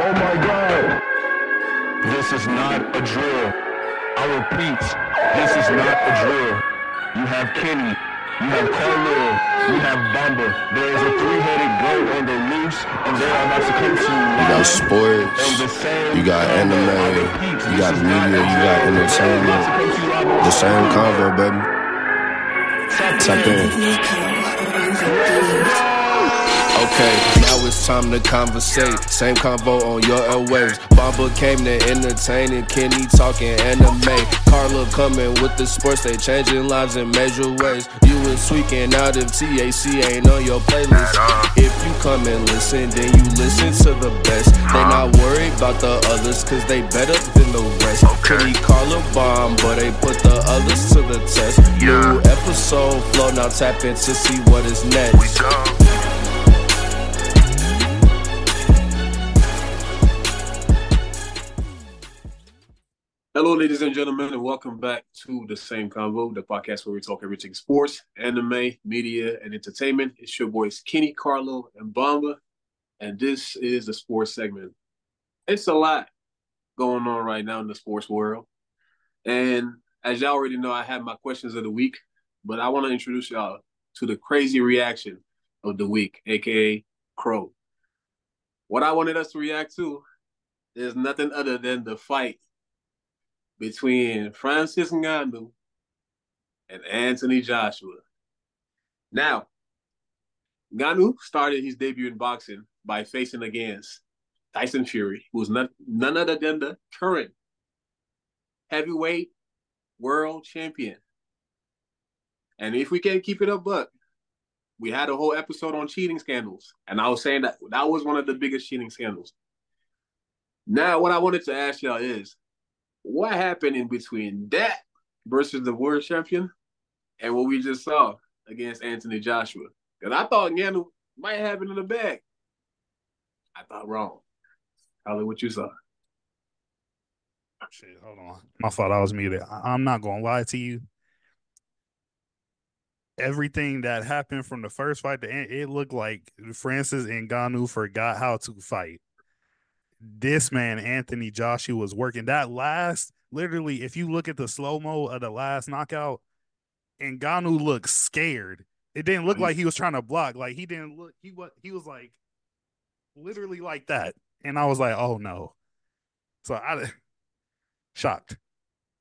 Oh my God. This is not a drill. I repeat, this is not a drill. You have Kenny, you have Carlil, you have Bamba. There is a three-headed goat on the loose, and they are about to come to you. You got sports, you got anime, you got media, you got entertainment. The same convo, baby. Tap in. Okay, now it's time to conversate. Same convo on your airwaves. Bamba came to entertain and Kenny talking anime. Carla coming with the sports, they changing lives in major ways. You was tweaking out if TAC ain't on your playlist. If you come and listen, then you listen to the best. They not worried about the others, cause they better than the rest. Kenny Carla bomb, but they put the others to the test. New episode flow, now tap in to see what is next. Hello, ladies and gentlemen, and welcome back to the same convo, the podcast where we talk everything sports, anime, media, and entertainment. It's your boys Kenny, Carlo, and Bamba, and this is the sports segment. It's a lot going on right now in the sports world, and as y'all already know, I have my questions of the week, but I want to introduce y'all to the crazy reaction of the week, aka Crow. What I wanted us to react to is nothing other than the fight between Francis Ngannou and Anthony Joshua. Now, Ngannou started his debut in boxing by facing against Tyson Fury, who's not, none other than the current heavyweight world champion. And if we can't keep it up, but we had a whole episode on cheating scandals, and I was saying that that was one of the biggest cheating scandals. Now, what I wanted to ask y'all is, what happened in between that versus the world champion and what we just saw against Anthony Joshua? Because I thought Ngannou might have it in the bag. I thought wrong. Me what you saw. Shit, hold on. My fault. I was muted. I- I'm not gonna lie to you. Everything that happened from the first fight to end, it looked like Francis and Ngannou forgot how to fight this man Anthony Joshua was working. That last literally if you look at the slow mo of the last knockout and Ngannou looked scared. It didn't look like he was trying to block. Like he didn't look he was he was like literally like that. And I was like oh no. So I shocked.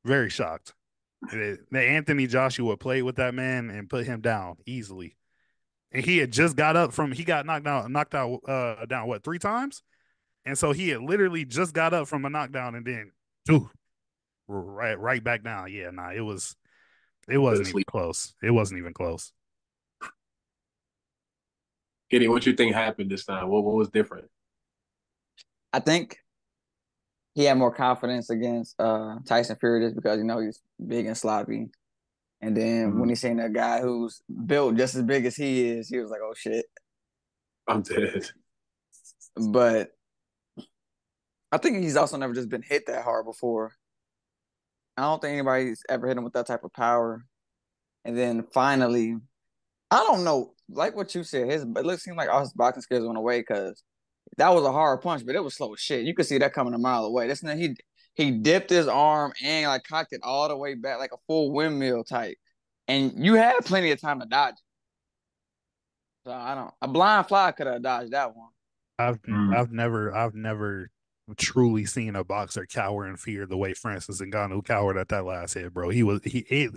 Very shocked. That Anthony Joshua played with that man and put him down easily. And he had just got up from he got knocked out knocked out uh down what three times and so he had literally just got up from a knockdown and then ooh, right right back down. Yeah, nah, it was it wasn't even close. It wasn't even close. Kenny, what you think happened this time? What what was different? I think he had more confidence against uh, Tyson Fury just because you know he's big and sloppy. And then mm-hmm. when he seen a guy who's built just as big as he is, he was like, "Oh shit, I'm dead." But I think he's also never just been hit that hard before. I don't think anybody's ever hit him with that type of power. And then finally, I don't know, like what you said, his it looks seemed like all his boxing skills went away because that was a hard punch, but it was slow as shit. You could see that coming a mile away. That's not he he dipped his arm and like cocked it all the way back like a full windmill type. And you had plenty of time to dodge. So I don't a blind fly could have dodged that one. I've mm. I've never I've never truly seen a boxer cower in fear the way Francis Ngannou cowered at that last hit, bro. He was he. It,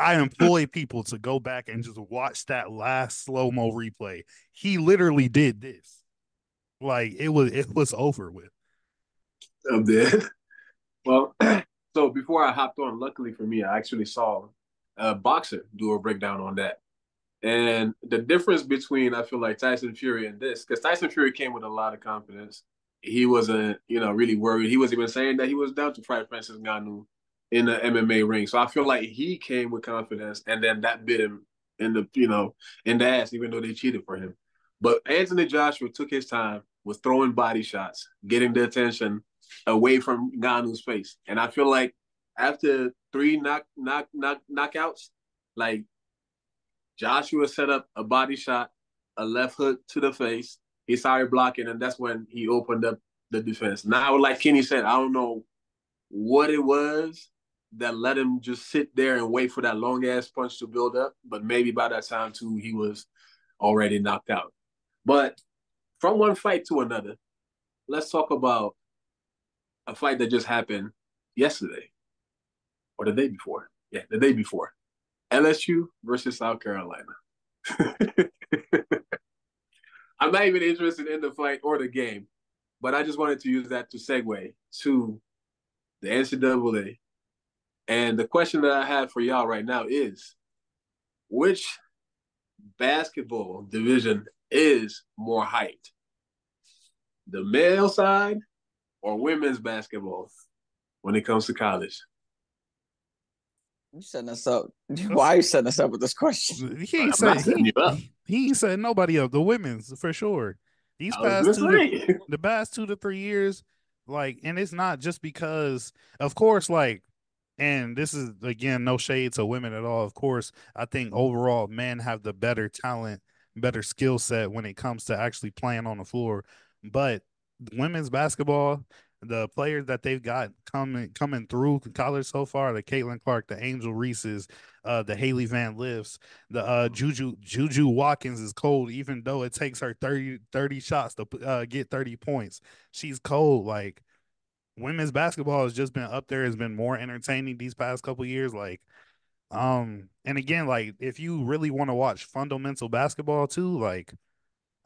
I employ people to go back and just watch that last slow mo replay. He literally did this, like it was it was over with. I'm dead. Well, so before I hopped on, luckily for me, I actually saw a boxer do a breakdown on that. And the difference between I feel like Tyson Fury and this, because Tyson Fury came with a lot of confidence he wasn't, you know, really worried. He was even saying that he was down to fight Francis Ngannou in the MMA ring. So I feel like he came with confidence, and then that bit him in the, you know, in the ass, even though they cheated for him. But Anthony Joshua took his time, was throwing body shots, getting the attention away from Ngannou's face, and I feel like after three knock knock knock knockouts, like Joshua set up a body shot, a left hook to the face, he started blocking, and that's when he opened up the defense. Now, like Kenny said, I don't know what it was that let him just sit there and wait for that long ass punch to build up. But maybe by that time too, he was already knocked out. But from one fight to another, let's talk about a fight that just happened yesterday or the day before. Yeah, the day before. LSU versus South Carolina. I'm not even interested in the fight or the game, but I just wanted to use that to segue to the NCAA. And the question that I have for y'all right now is which basketball division is more hyped? The male side or women's basketball when it comes to college? You setting us up. Why are you setting us up with this question? He ain't said he, he ain't said nobody of the women's for sure. These past two to, the past two to three years, like, and it's not just because, of course, like, and this is again no shade to women at all. Of course, I think overall men have the better talent, better skill set when it comes to actually playing on the floor. But women's basketball, the players that they've got coming coming through college so far, the Caitlin Clark, the Angel Reese's, uh, the Hailey Van Lith, the uh, Juju Juju Watkins is cold, even though it takes her 30, 30 shots to uh, get 30 points. She's cold. Like women's basketball has just been up there, has been more entertaining these past couple years. Like, um, and again, like if you really want to watch fundamental basketball too, like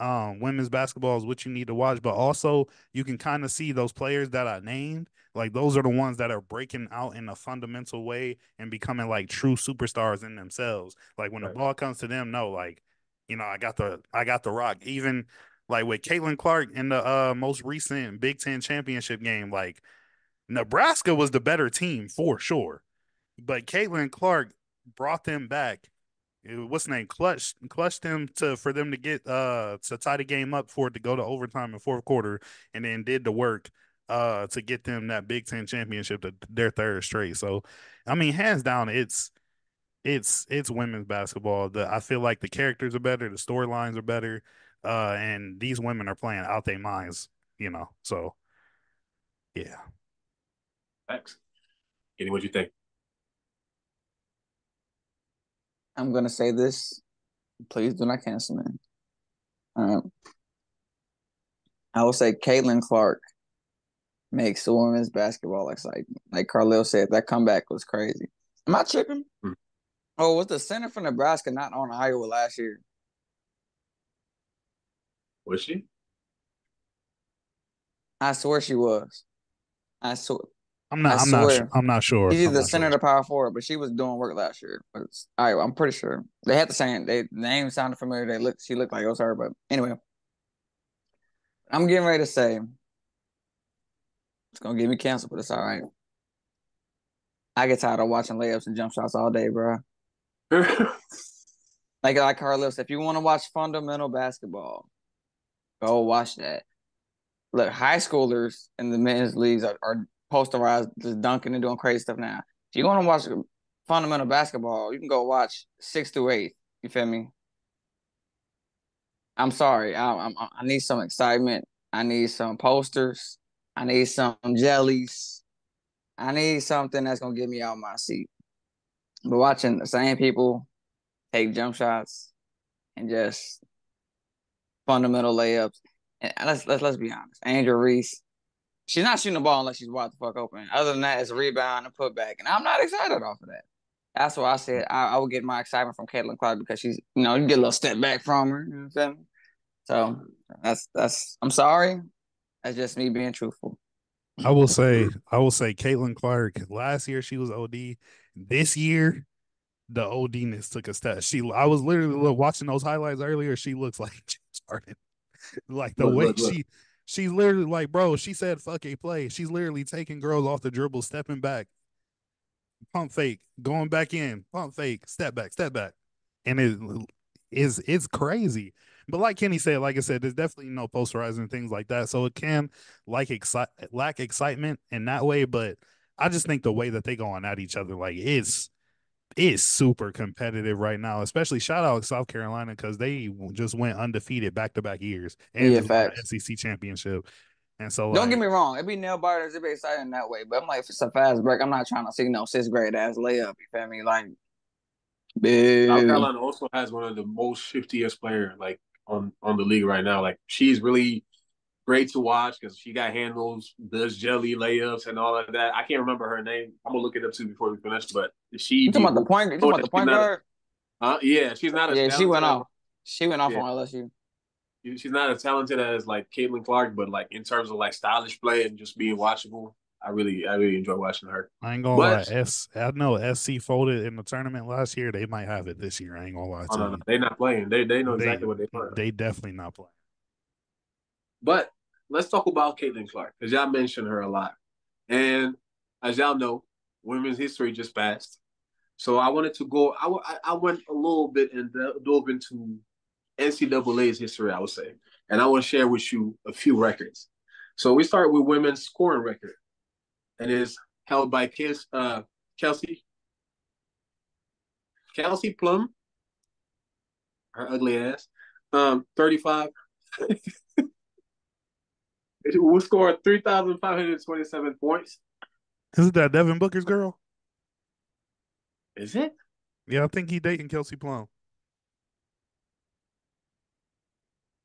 um, women's basketball is what you need to watch, but also you can kind of see those players that I named. Like those are the ones that are breaking out in a fundamental way and becoming like true superstars in themselves. Like when right. the ball comes to them, no, like you know, I got the I got the rock. Even like with Caitlin Clark in the uh, most recent Big Ten championship game, like Nebraska was the better team for sure, but Caitlin Clark brought them back what's name clutched clutched them to for them to get uh to tie the game up for it to go to overtime in fourth quarter and then did the work uh to get them that Big Ten championship to their third straight. So I mean hands down it's it's it's women's basketball. The I feel like the characters are better, the storylines are better, uh and these women are playing out their minds, you know. So yeah. Thanks. Kenny, what you think? I'm gonna say this. Please do not cancel me. Um, I will say Caitlin Clark makes the women's basketball exciting. Like Carlil said, that comeback was crazy. Am I tripping? Hmm. Oh, was the center for Nebraska not on Iowa last year? Was she? I swear she was. I swear. I'm not. I am not. I'm not sure. She's the center sure. of power forward, but she was doing work last year. But all right, I'm pretty sure they had the same. They the name sounded familiar. They looked. She looked like it was her. But anyway, I'm getting ready to say it's gonna get me canceled, but it's all right. I get tired of watching layups and jump shots all day, bro. like like Carlos, if you want to watch fundamental basketball, go watch that. Look, high schoolers in the men's leagues are, are posterized, just dunking and doing crazy stuff now. If you want to watch fundamental basketball, you can go watch six to eight. You feel me? I'm sorry. I, I, I need some excitement. I need some posters. I need some jellies. I need something that's gonna get me out of my seat. But watching the same people take jump shots and just fundamental layups. And let's let's let's be honest. Andrew Reese, She's not shooting the ball unless she's wide the fuck open. Other than that, it's a rebound and put back. And I'm not excited off of that. That's why I said I, I would get my excitement from Caitlin Clark because she's, you know, you get a little step back from her. You know what I'm saying? So that's that's I'm sorry. That's just me being truthful. I will say, I will say Caitlin Clark, last year she was OD. This year, the ODness took a step. She I was literally watching those highlights earlier. She looks like started like the look, way look, look. she She's literally like, bro, she said fuck a play. She's literally taking girls off the dribble, stepping back, pump fake, going back in, pump fake, step back, step back. And it is it's crazy. But like Kenny said, like I said, there's definitely no posterizing things like that. So it can like excite lack excitement in that way. But I just think the way that they going at each other, like it's is super competitive right now. Especially shout out South Carolina because they just went undefeated back to back years and yeah, the SEC championship. And so, Don't like, get me wrong, it'd be nail biters, it'd be exciting that way. But I'm like, if it's a fast break, I'm not trying to see no sixth grade ass layup. You feel me? Like, South. Carolina also has one of the most shiftiest player like on on the league right now. Like she's really great to watch because she got handles, does jelly layups and all of that. I can't remember her name. I'm gonna look it up too before we finish. But she, You talking about the point? You talking about the point not a- guard? uh, yeah, she's not as Yeah, she went talented off. She went off Yeah. on LSU. as- She's not as talented as like Caitlin Clark, but like in terms of like stylish play and just being watchable, I really I really enjoy watching her. I ain't gonna But- lie. S, I know SC folded in the tournament last year. They might have it this year. I ain't gonna lie to Oh, no, you. no, they're not playing. They they know They- exactly what they're playing. They definitely not playing. But let's talk about Caitlin Clark because y'all mentioned her a lot. And as y'all know, women's history just passed. So I wanted to go, I, I went a little bit and dove into NCAA's history, I would say. And I want to share with you a few records. So we start with women's scoring record. And it is held by Kes, uh, Kelsey. Kelsey Plum. Her ugly ass. Um, 35 who scored 3,527 points. Isn't that Devin Booker's girl? Is it? Yeah, I think he dating Kelsey Plum.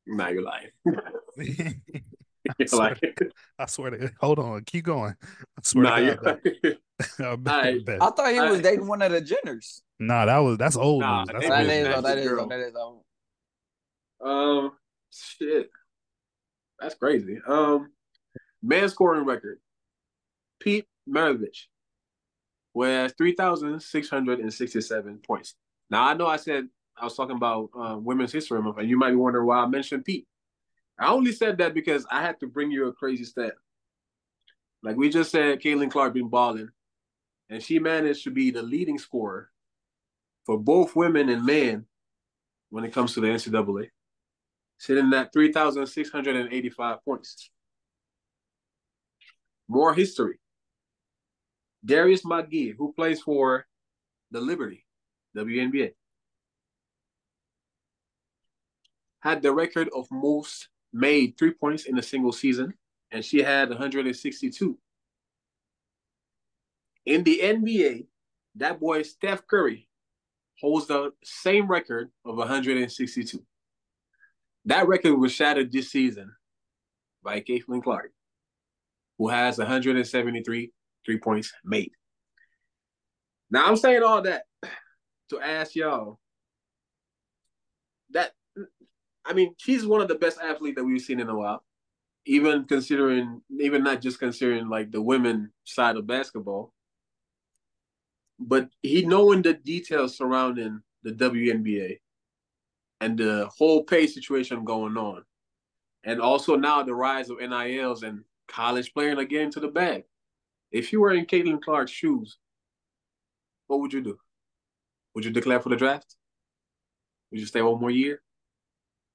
Nah, you're lying. I you're swear, lying. I swear to hold on, keep going. I swear Nah, to you're God. I bet- Alright. I thought he was I- dating one of the Jenners. Nah, that was that's old Nah, news. That's they That old was- is, news. oh, that's that his is, girl. that is. oh. Um, shit. That's crazy. Um, man scoring record. Pete Maravich with 3,667 points. Now, I know I said I was talking about uh, Women's History Month, and you might be wondering why I mentioned Pete. I only said that because I had to bring you a crazy stat. Like we just said, Caitlin Clark been balling, and she managed to be the leading scorer for both women and men when it comes to the NCAA, sitting at 3,685 points. More history. Darius McGhee, who plays for the Liberty, WNBA, had the record of most made three points in a single season, and she had 162. In the NBA, that boy Steph Curry holds the same record of 162. That record was shattered this season by Caitlin Clark, who has 173 three points made. Now I'm saying all that to ask y'all that I mean she's one of the best athletes that we've seen in a while. Even considering, even not just considering like the women side of basketball, but he knowing the details surrounding the WNBA and the whole pay situation going on, and also now the rise of NILs and college playing again to the bag. If you were in Caitlin Clark's shoes, what would you do? Would you declare for the draft? Would you stay one more year,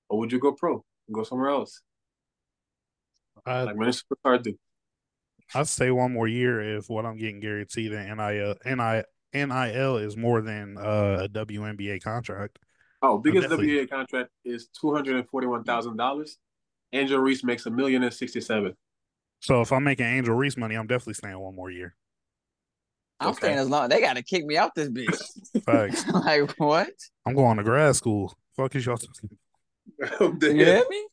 or would you go pro and go somewhere else? I, Like many superstars do. I'd stay one more year if what I'm getting guaranteed in NIL, NIL, NIL is more than uh, a WNBA contract. Oh, biggest definitely- WNBA contract is two hundred and forty-one thousand dollars. Angel Reese makes a million and sixty-seven. So if I'm making Angel Reese money, I'm definitely staying one more year. I'm Okay. staying as long. They got to kick me out this bitch. Facts. like what? I'm going to grad school. Fuck is y'all talking You hear me?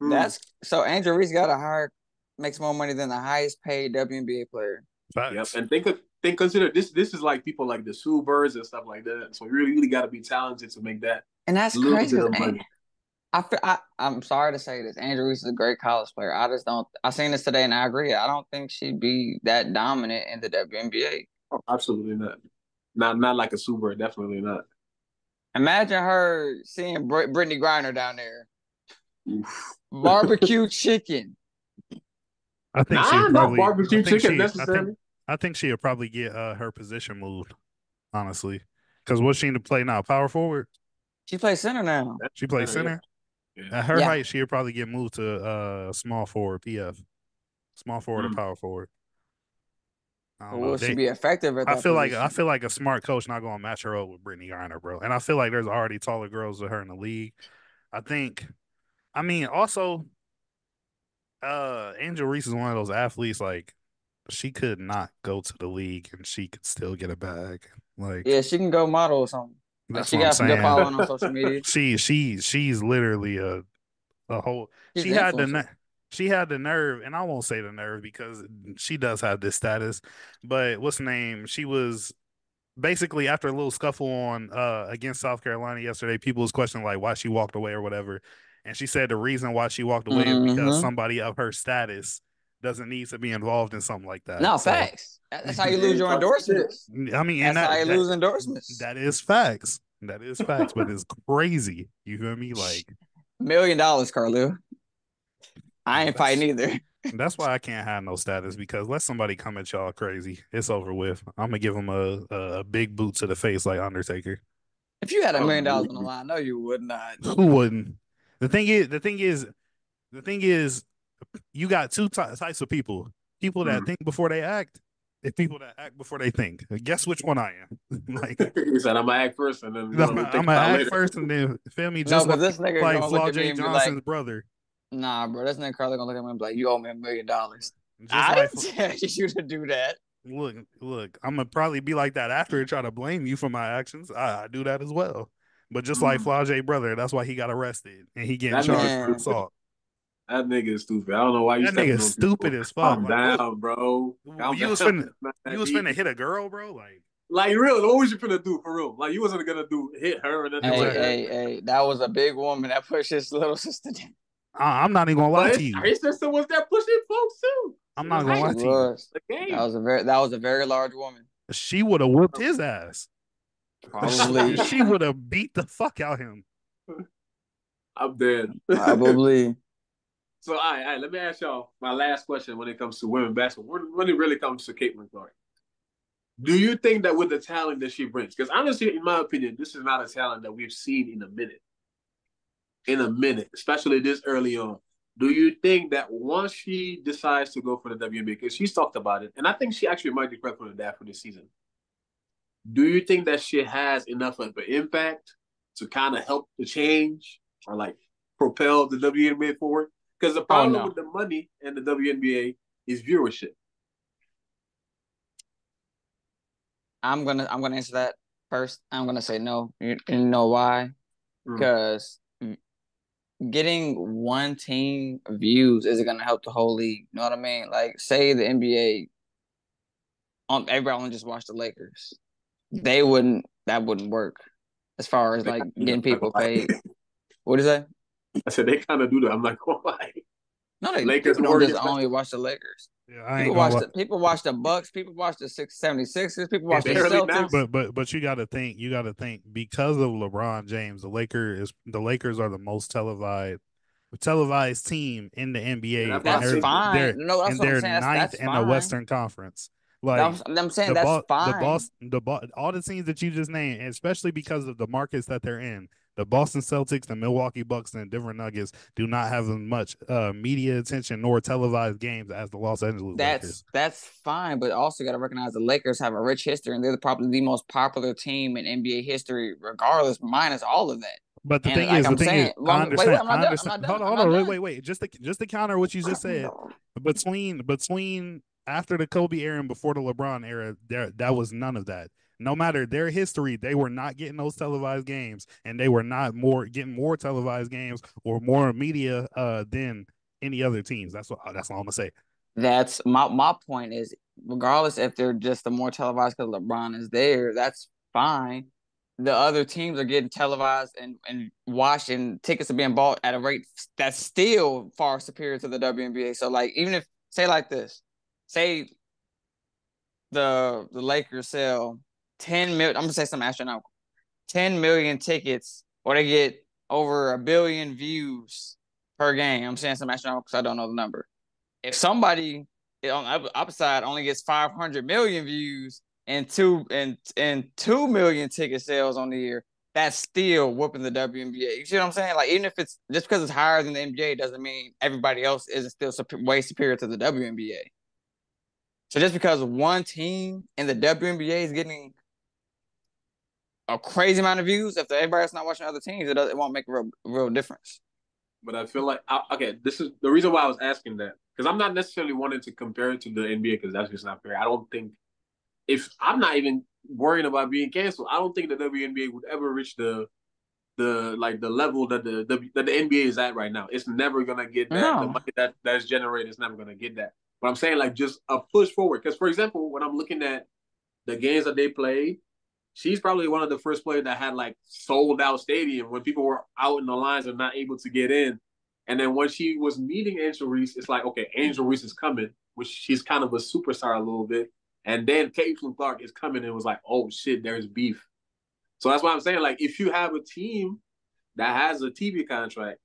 Hmm. That's so. Angel Reese got a higher, makes more money than the highest paid WNBA player. Facts. Yep, and think of think consider this. This is like people like the Sue Birds and stuff like that. So you really, really got to be talented to make that And that's crazy. bit of 'cause money. An- I, feel, I I'm sorry to say this. Andrew Reese is a great college player. I just don't. I seen this today and I agree. I don't think she'd be that dominant in the WNBA. Oh, absolutely not. Not not like a Sue Bird. Definitely not. Imagine her seeing Br- Brittany Griner down there, barbecue chicken. I think Nah, she'd not probably barbecue I think chicken she- I necessarily. think, I think she'll probably get uh, her position moved, honestly. Because what's she to play now? Power forward? She plays center now. She plays Center, yeah. At her Yeah. height, she'll probably get moved to uh small forward, PF. Small forward or Mm. power forward. I don't know. Will They- she be effective at I that feel like I feel like a smart coach not gonna match her up with Brittany Griner, bro. And I feel like there's already taller girls with her in the league. I think I mean also Uh, Angel Reese is one of those athletes like she could not go to the league and she could still get a bag. Like Yeah, she can go model or something. Like, she got some good following on social media. She she she's literally a a whole. She's she had the influencer. she had the nerve, and I won't say the nerve because she does have this status. But what's the name? She was basically after a little scuffle on uh against South Carolina yesterday. People was questioning like why she walked away or whatever, and she said the reason why she walked away is because somebody of her status doesn't need to be involved in something like that. No, So, facts. That's how you lose your endorsements. I mean, That's that, how you that- lose endorsements. that is facts. That is facts, but it's crazy. You feel me? Like Million dollars, Carlu. I ain't fighting either. That's why I can't have no status because let somebody come at y'all crazy. It's over with. I'm gonna give them a, a, a big boot to the face like Undertaker. If you had a million dollars on the oh, line, no, you would not. Who wouldn't? The thing is, the thing is, the thing is, you got two ty- types of people: people that Mhm. think before they act, and people that act before they think. Guess which one I am? like, he said, "I'm gonna act first, and then I'm, you know, gonna- I'm think gonna act later." first, and then feel me, No, just but like, this nigga like gonna look Flaw at me J and be Johnson's like, brother. "Nah, bro, this nigga Carly gonna look at me and be like, you owe me a million dollars." I like didn't tell you to do that. look, look, I'm gonna probably be like that after and try to blame you for my actions. I, I do that as well. But just like Mhm. Flau'jae brother, that's why he got arrested and he getting That charged man- for assault. That nigga is stupid. I don't know why you. That stepping nigga on stupid people. as fuck. Calm Like, down, bro. Calm you was down. finna- It's not that You was deep. finna hit a girl, bro. Like Like real, what was you finna do for real? Like you wasn't gonna do hit her and then Hey, Right. hey, hey, that was a big woman that pushed his little sister down. I, I'm not even gonna lie But to you. his sister was there pushing folks too. I'm not gonna lie to She you. was. That was a very that was a very large woman. She would have whooped his ass. Probably. she would have beat the fuck out him. I'm dead. Probably. So, all right, all right, let me ask y'all my last question when it comes to women basketball. When, it really comes to Caitlin Clark, do you think that with the talent that she brings, because honestly, in my opinion, this is not a talent that we've seen in a minute. In a minute, especially this early on. Do you think that once she decides to go for the WNBA, because she's talked about it, and I think she actually might be prepping for that for this season. Do you think that she has enough of an impact to kind of help the change or like propel the WNBA forward? Because the problem no. with the money and the WNBA is viewership. I'm gonna I'm gonna answer that first. I'm gonna say no. You, you know why? Mm. Because getting one team views isn't gonna help the whole league. You know what I mean? Like, say the NBA, um, everybody only just watch the Lakers. They wouldn't. That wouldn't work. As far as like getting people paid. What is that? I said they kind of do that. I'm like, why? No, they Lakers people don't just respect- only watch the Lakers. Yeah, I ain't People gonna watch the people watch the Bucks. People watch the six seventy sixes. People watch the barely now. But but but you got to think. You got to think because of LeBron James, the Lakers is the Lakers are the most televised televised team in the NBA. Yeah, and That's they're- fine. They're, no, that's and I'm they're saying. That's, ninth that's in fine. the Western Conference. Like I'm, I'm saying the that's Bo- fine. the Boston, the Bo- all the teams that you just named, especially because of the markets that they're in. The Boston Celtics, the Milwaukee Bucks, and Denver Nuggets do not have as much uh, media attention nor televised games as the Los Angeles That's Lakers. that's fine, but also got to recognize the Lakers have a rich history, and they're probably the most popular team in NBA history, regardless, minus all of that. But the And thing like is, I'm thing saying- is, I wait, understand. wait, I'm not I done, I'm Hold on, hold on, wait, wait, wait. Just to just to counter what you just said, between between after the Kobe era and before the LeBron era, there that was none of that. No matter their history, they were not getting those televised games, and they were not more getting more televised games or more media uh, than any other teams. That's what that's all I'm gonna say. That's my my point is, regardless if they're just the more televised because LeBron is there, that's fine. The other teams are getting televised and and watched, and tickets are being bought at a rate that's still far superior to the WNBA. So, like, even if say like this, say the the Lakers sell ten million. I'm gonna say some astronomical, ten million tickets, or they get over a billion views per game. I'm saying some astronomical because I don't know the number if somebody on the opposite only gets 500 million views and two and and two million ticket sales on the year, that's still whooping the WNBA. You see what I'm saying? Like even if it's just because it's higher than the NBA doesn't mean everybody else isn't still way superior to the WNBA. So just because one team in the WNBA is getting a crazy amount of views, if everybody's not watching other teams, it, does, it won't make a real, real difference. but I feel like I, okay. This is the reason why I was asking that because I'm not necessarily wanting to compare it to the NBA because that's just not fair. I don't think if I'm not even worrying about being canceled, I don't think the WNBA would ever reach the the like the level that the, the that the NBA is at right now. It's never gonna get that. No. The money that that's generated is never gonna get that. But I'm saying like just a push forward. Because for example, when I'm looking at the games that they played, she's probably one of the first players that had like sold out stadium when people were out in the lines and not able to get in. And then when she was meeting Angel Reese, it's like, okay, Angel Reese is coming, which she's kind of a superstar a little bit. And then Caitlin Clark is coming and was like, oh shit, there's beef. So that's why I'm saying, like, if you have a team that has a TV contract,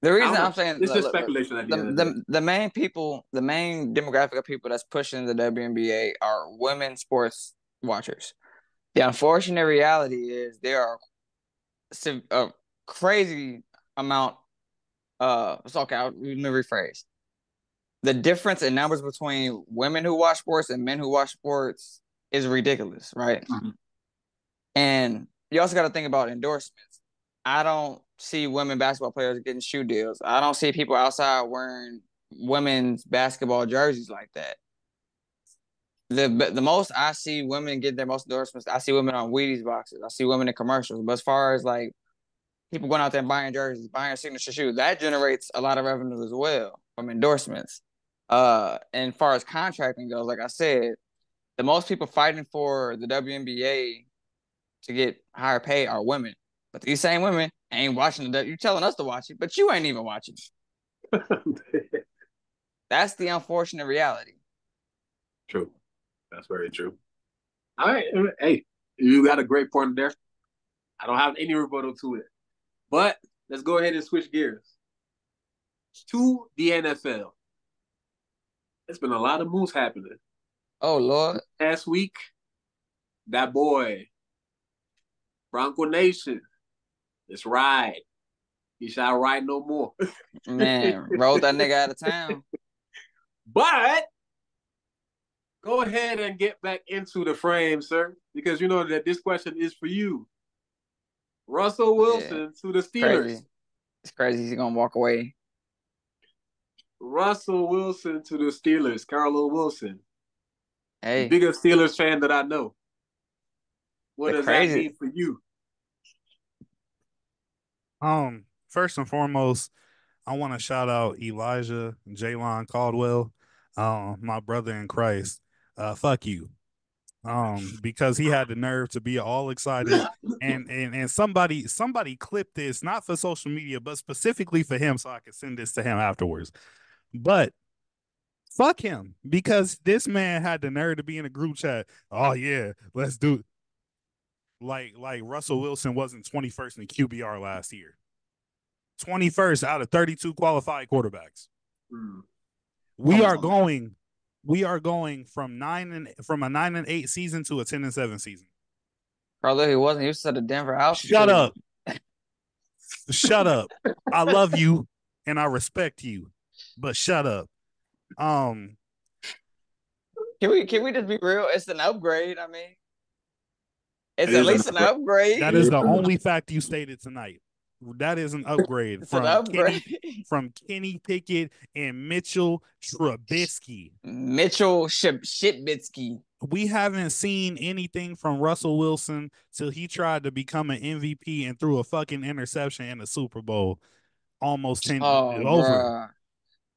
The reason I'm saying it's look, just look, look, speculation the, the, the the main people, the main demographic of people that's pushing the WNBA are women sports watchers. The unfortunate reality is there are a crazy amount. Uh, it's okay. I'll, let me rephrase. The difference in numbers between women who watch sports and men who watch sports is ridiculous, right? Mhm. And you also got to think about endorsements. I don't see women basketball players getting shoe deals. I don't see people outside wearing women's basketball jerseys like that. The the most I see women get their most endorsements. I see women on Wheaties boxes. I see women in commercials. But as far as like people going out there and buying jerseys, buying signature shoes, that generates a lot of revenue as well from endorsements. Uh, and far as contracting goes, like I said, the most people fighting for the WNBA to get higher pay are women. But these same women ain't watching the. You're telling us to watch it, but you ain't even watching. That's the unfortunate reality. true. That's very true. All right. Hey, you got a great point there. I don't have any rebuttal to it. But let's go ahead and switch gears to the NFL. It's been a lot of moves happening. Oh Lord, Last week, that boy, Bronco Nation, let's ride. He shall ride no more. man, rolled that nigga out of town. But go ahead and get back into the frame, sir, because you know that this question is for you. Russell Wilson to the Steelers. Crazy. It's crazy. He's gonna walk away. Russell Wilson to the Steelers. Carlo Wilson, Hey, biggest Steelers fan that I know. What They're does crazy. that mean for you? Um, first and foremost, I want to shout out Elijah Jalon Caldwell, um, my brother in Christ. Uh, fuck you. Um, because he had the nerve to be all excited and and and somebody somebody clipped this not for social media, but specifically for him, so I could send this to him afterwards. But fuck him because this man had the nerve to be in a group chat. Oh yeah, let's do. Like like Russell Wilson wasn't 21st in QBR last year. 21st out of 32 qualified quarterbacks. Hmm. We are going we are going from 9 and from a 9 and 8 season to a 10 and 7 season. Carlo, he wasn't. He was at the Denver house. Shut up. shut up. I love you and I respect you, but shut up. Um Can we can we just be real? It's an upgrade. I mean, it's It at least an upgrade. that is the only fact you stated tonight. That is an upgrade it's from an Kenny, from Kenny Pickett and Mitchell Trubisky. Mitchell Ship Shitbitsky. we haven't seen anything from Russell Wilson till he tried to become an MVP and threw a fucking interception in the Super Bowl almost 10 Oh, over.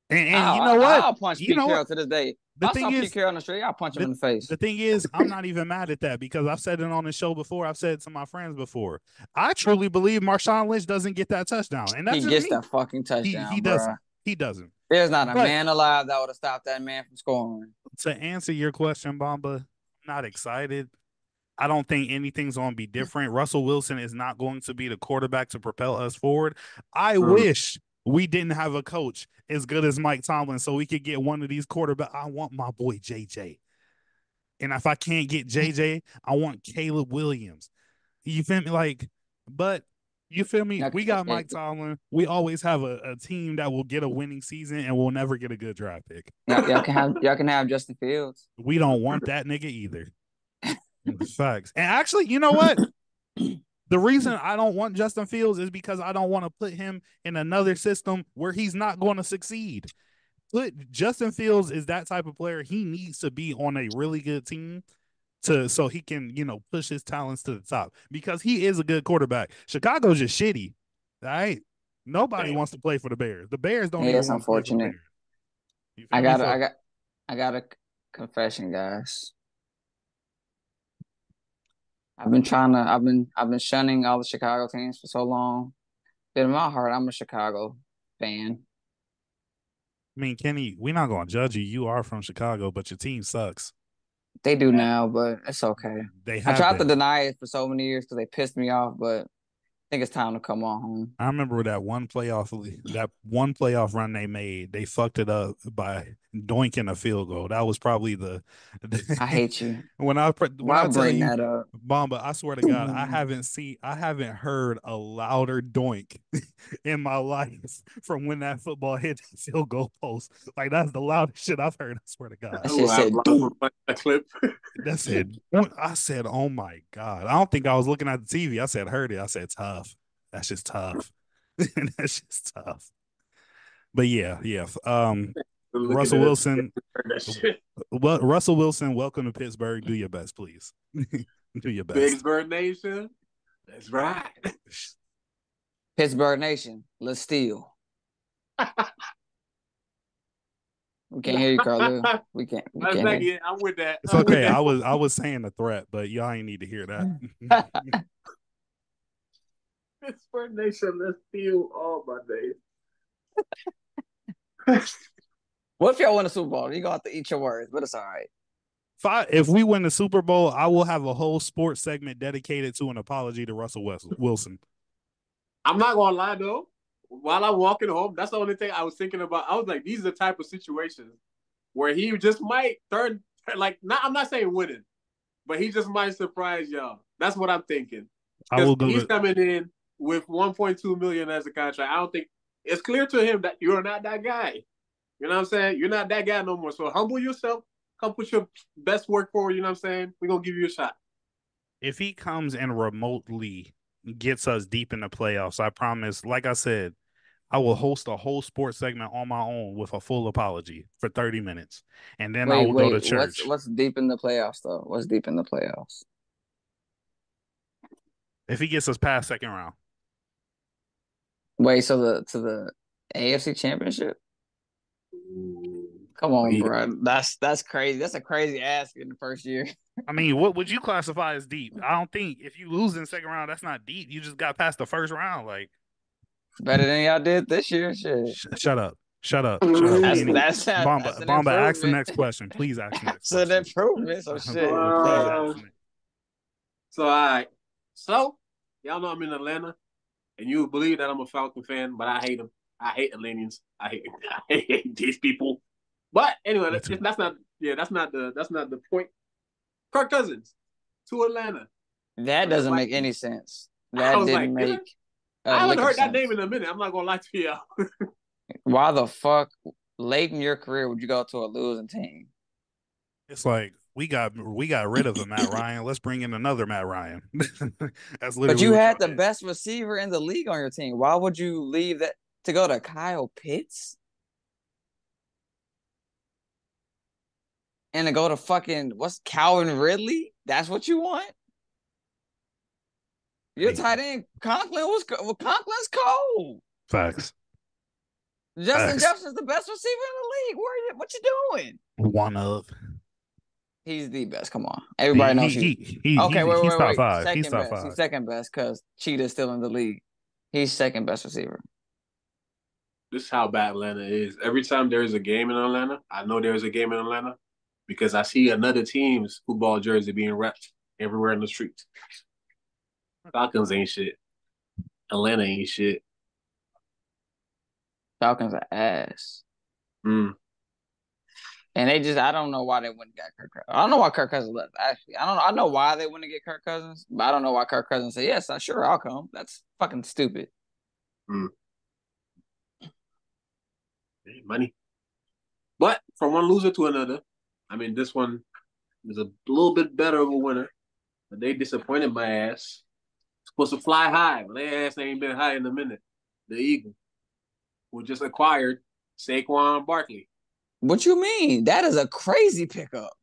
And, and you know what? I'll punch You Pete know Carroll what? to this day. The I thing Pete is, Carroll on the street. I'll punch him in the face. the thing is, I'm not even mad at that because I've said it on the show before. I've said it to my friends before. I truly believe Marshawn Lynch doesn't get that touchdown, and that's he gets me. that fucking touchdown. he bruh. doesn't. He doesn't. There's not a But- man alive that would have stopped that man from scoring. to answer your question, Bomba, I'm not excited. I don't think anything's going to be different. Russell Wilson is not going to be the quarterback to propel us forward. I wish we didn't have a coach as good as Mike Tomlin so we could get one of these quarterback. I want my boy JJ. And if I can't get JJ, I want Caleb Williams. You feel me? Like, but you feel me? We got. Mike Tomlin. We always have a, a team that will get a winning season and we'll never get a good draft pick. Y'all, y'all can have y'all can have Justin Fields. We don't want that nigga either. Facts. And actually, you know what? The reason I don't want Justin Fields is because I don't want to put him in another system where he's not going to succeed. Put Justin Fields is that type of player. He needs to be on a really good team to so he can, you know, push his talents to the top because he is a good quarterback. Chicago's just shitty. Right? Nobody Damn. wants to play for the Bears. The Bears don't Yeah, even it's want to play for the unfortunate. Bears. You feel I got So- I got I got a confession, guys. I've been trying to I've been I've been shunning all the Chicago teams for so long. But in my heart, I'm a Chicago fan. I mean, Kenny, we're not going to judge you. You are from Chicago, but your team sucks. They do now, but it's okay. They I tried to deny it for so many years because they pissed me off, but think it's time to come on home. I remember that one playoff that one playoff run they made. They fucked it up by doinking a field goal. That was probably the. I hate you. when I pre- when Why I tell bring you, that up? Bomba, I swear to God, I haven't seen, I haven't heard a louder doink in my life from when that football hit the field goal post. Like that's the loudest shit I've heard. I swear to God. That Ooh, shit I said blocked doom. a clip. That's it. I said, "Oh my god!" I don't think I was looking at the TV. I said, "Heard it." I said, "Tough." That's just tough. That's just tough. But yeah, yeah. Um, Russell Wilson. Well, Russell Wilson, welcome to Pittsburgh. Do your best, please. Do your best. Pittsburgh Nation. That's right. Pittsburgh Nation, let's steal. We can't hear you, Carlo. We can't. We I can't think hear. yeah, I'm with that. It's okay. I was I was saying the threat, but y'all ain't need to hear that. Pittsburgh Nation. Let's steal all my days. What if y'all win the Super Bowl? You gonna have to eat your words, but it's all right. if, I, if we win the Super Bowl, I will have a whole sports segment dedicated to an apology to Russell Wes- Wilson. I'm not gonna lie though. While I'm walking home, that's the only thing I was thinking about. I was like, these are the type of situations where he just might turn like not I'm not saying winning, but he just might surprise y'all. That's what I'm thinking. I will go. he's To, coming in with 1.2 million as a contract. I don't think it's clear to him that you're not that guy. You know what I'm saying? You're not that guy no more. So humble yourself. Come put your best work forward. You know what I'm saying? We're gonna give you a shot. if he comes and remotely gets us deep in the playoffs, I promise, like I said, I will host a whole sports segment on my own with a full apology for 30 minutes. And then I will wait. go to church. What's what's deep in the playoffs though? What's deep in the playoffs? if he gets us past second round. Wait, so the to the AFC Championship? Come on, Yeah. bro. That's that's crazy. That's a crazy ask in the first year. I mean, what would you classify as deep? I don't think if you lose in the second round, that's not deep. You just got past the first round. Like, Better than y'all did this year. Shit. sh- shut up. Shut up. Shut up. That's that's, that's Bomba, an Bomba, ask the next question. Please ask the next It's an improvement. So shit. Please Uh, ask the So all right. So y'all know I'm in Atlanta, and you would believe that I'm a Falcon fan, but I hate them. I hate Atlanteans. I hate, I hate these people. But anyway, that's, that's not yeah, that's not the that's not the point. Kirk Cousins to Atlanta. That doesn't Like- make any sense. That didn't like, make. I haven't lick of heard that name in a minute. I'm not gonna lie to you. Why the fuck late in your career would you go to a losing team? It's like we got we got rid of a Matt Ryan. Let's bring in another Matt Ryan. That's literally. But you had the best receiver in the league on your team. Why would you leave that to go to Kyle Pitts? And to go to fucking what's Calvin Ridley? That's what you want? Your Hey. tight end Conklin was well, Conklin's cold. facts. Justin Facts. Jefferson's the best receiver in the league. Where are you, what you doing? One of. He's the best. Come on, everybody knows he, he's he, he, okay. he's, wait, he's wait, top wait. five. Second He's top best. five. He's second best because Cheetah's still in the league. He's second best receiver. this is how bad Atlanta is. Every time there's a game in Atlanta, I know there's a game in Atlanta because I see another team's football jersey being wrapped everywhere in the streets. Falcons ain't shit. Atlanta ain't shit. Falcons are ass. Mm. And they just, I don't know why they wouldn't get Kirk Cousins. I don't know why Kirk Cousins left. Actually, I don't know. I know why they wouldn't get Kirk Cousins, but I don't know why Kirk Cousins said, yes, I sure, I'll come. That's fucking stupid. Hmm. Hey, money. But from one loser to another, I mean, this one is a little bit better of a winner, but they disappointed my ass. Supposed to fly high. But their ass ain't been high in a minute. The Eagles, who just acquired Saquon Barkley. What you mean? That is a crazy pickup.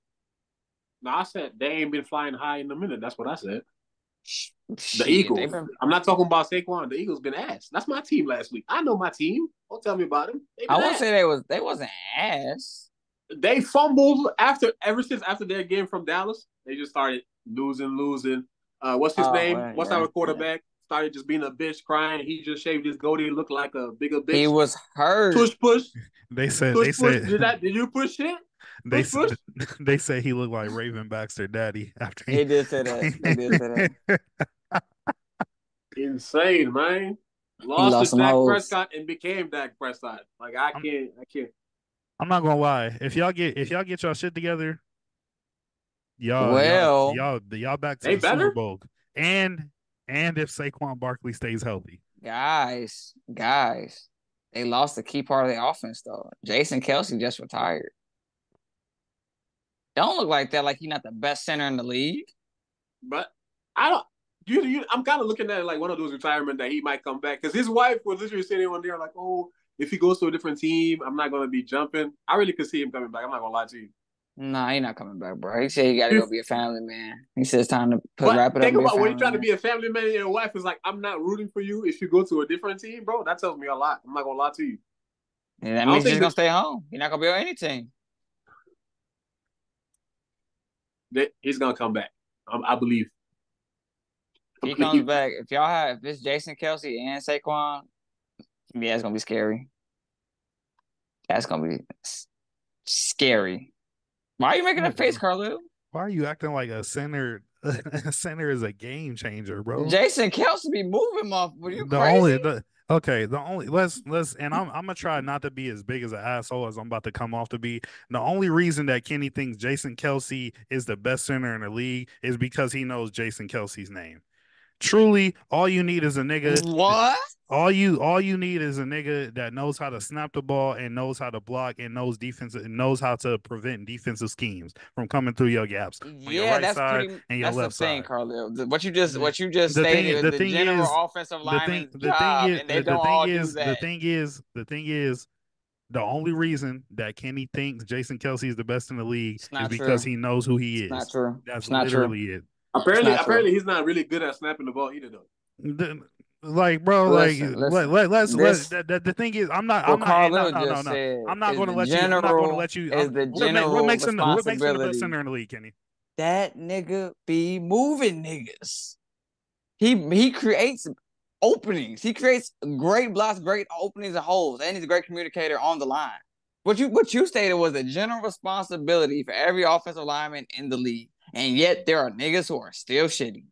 No, I said they ain't been flying high in a minute. That's what I said. The Shit, Eagles. been- I'm not talking about Saquon. The Eagles been ass. That's my team last week. I know my team. Don't tell me about them. I won't ass. say they was they wasn't ass. they fumbled after ever since after their game from Dallas. They just started losing, losing. Uh, what's his Oh, name? right, what's yeah, our quarterback? Started just being a bitch, crying. He just shaved his goatee, looked like a bigger bitch. He was hurt. push, push, They said push, they push. said Did that? Did you push it? they push, said they say he looked like Raven Baxter daddy after He did say that. They did say that. Insane, man. Lost, lost to some Dak hoes. Prescott and became Dak Prescott. Like I I'm- can't, I can't. I'm not gonna lie. If y'all get if y'all get y'all shit together, y'all Well- y'all y'all, y'all back to They the Super? Bowl. And and if Saquon Barkley stays healthy. Guys, guys, they lost the key part of the offense though. Jason Kelce just retired. Don't look like that. Like he's not the best center in the league. But I don't. You, you, I'm kind of looking at it like one of those retirement that he might come back because his wife was literally sitting on there like, oh, if he goes to a different team, I'm not gonna be jumping. I really could see him coming back. I'm not gonna lie to you. Nah, he not coming back, bro. He said he got to go be a family man. He said it's time to put, wrap it up. think be a about when you're trying to be a family man and your wife is like, I'm not rooting for you if you go to a different team, bro. That tells me a lot. I'm not gonna lie to you. And that don't means he's think gonna stay home. He's not gonna be on any team. That he's gonna come back. I, I believe. If he comes back, if y'all have if it's Jason Kelce and Saquon, yeah, it's gonna be scary. That's gonna be scary. Why are you making a face, Carlo? Why are you acting like a center? a center is a game changer, bro. Jason Kelce be moving off. Were you the crazy? only the, okay, the only let's let's and I'm I'm gonna try not to be as big as an asshole as I'm about to come off to be. The only reason that Kenny thinks Jason Kelce is the best center in the league is because he knows Jason Kelce's name. Truly, all you need is a nigga. what? All you all you need is a nigga that knows how to snap the ball and knows how to block and knows defensive and knows how to prevent defensive schemes from coming through your gaps. on your right that's side pretty. and your That's left the thing, side. What you just what you just The thing- the is the, thing general is- offensive the thing the job, thing is and they the, don't the all thing do is that. the thing is the thing is the only reason that Kenny thinks Jason Kelce is the best in the league is because true. he knows who he it's is. not true. That's it's not true. literally it. Apparently, apparently he's not really good at snapping the ball either, though. The- like, bro, Listen, like, listen. let, let, us This- let, the, the thing is, I'm not, I'm not, no, no, no, no. I'm not going to the let you. I'm not going to let you. is the what, general what makes him the, what makes him the best center in the league, Kenny? that nigga be moving niggas. He he creates openings. He creates great blocks, great openings and holes, and he's a great communicator on the line. What you what you stated was a general responsibility for every offensive lineman in the league, and yet there are niggas who are still shitty.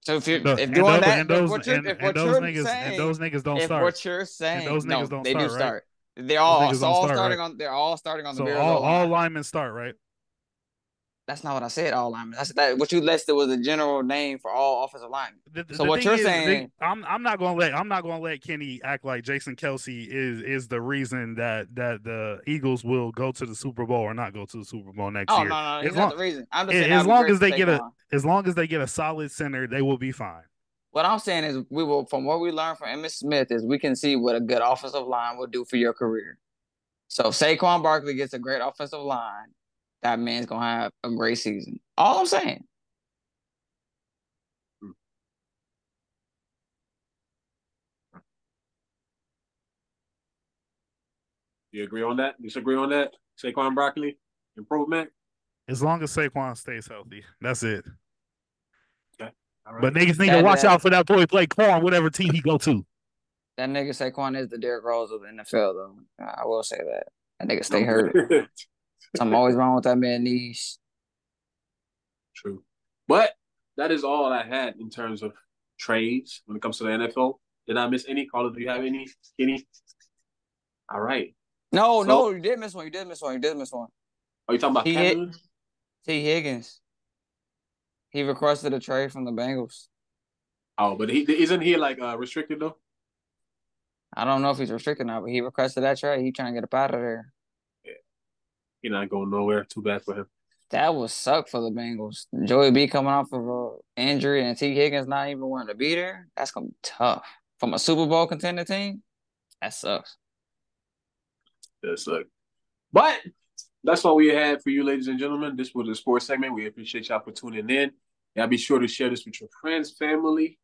So if you're if doing those, that, and if those, what you're, and, if what those you're niggas, saying, and those niggas don't if start. what you're saying, those no, niggas don't they do start, right? start. They're all all start, starting right? on. They're all starting on the So all, all linemen start, right? That's not what I said. All linemen. That's that. What you listed was a general name for all offensive linemen. The- the- So the what you're is, saying- they- I'm I'm not gonna let I'm not gonna let Kenny act like Jason Kelce is is the reason that that the Eagles will go to the Super Bowl or not go to the Super Bowl next Oh year. no, no, he's As not long- the reason. I'm just as saying. that'd long as they get a-. As long as they get a solid center, they will be fine. What I'm saying is, we will from what we learned from Emmitt Smith is we can see what a good offensive line will do for your career. So if Saquon Barkley gets a great offensive line, that man's gonna have a great season. All I'm saying. You agree on that? Disagree on that? Saquon Broccoli improvement. As long as Saquon stays healthy, that's it. All right. But niggas need That- to watch that- out for that boy play corn, whatever team he go to. That nigga Saquon is the Derrick Rose of the NFL, though. I will say that. That nigga stay hurt. Something always wrong with that man knees. True. But that is all I had in terms of trades when it comes to the NFL. Did I miss any? Carlos, do you have any? Any? All right. No, So- no, you did miss one. You did miss one. You did miss one. Are you talking about He hit- Tee Higgins. He requested a trade from the Bengals. Oh, but he isn't he like uh, restricted though? I don't know if he's restricted now, but he requested that trade. He trying to get up out of there. He's not going nowhere. Too bad for him. That would suck for the Bengals. Joey B coming off of an injury and Tee Higgins not even wanting to be there. That's gonna be tough. From a Super Bowl contender team, that sucks. That sucks. But that's all we had for you, ladies and gentlemen. This was the sports segment. We appreciate y'all for tuning in. Y'all be sure to share this with your friends, family,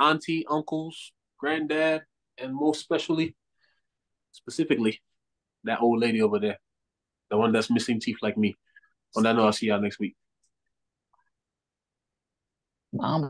auntie, uncles, granddad, and most especially, specifically, that old lady over there, the one that's missing teeth like me. On that note, I'll see y'all next week. Mom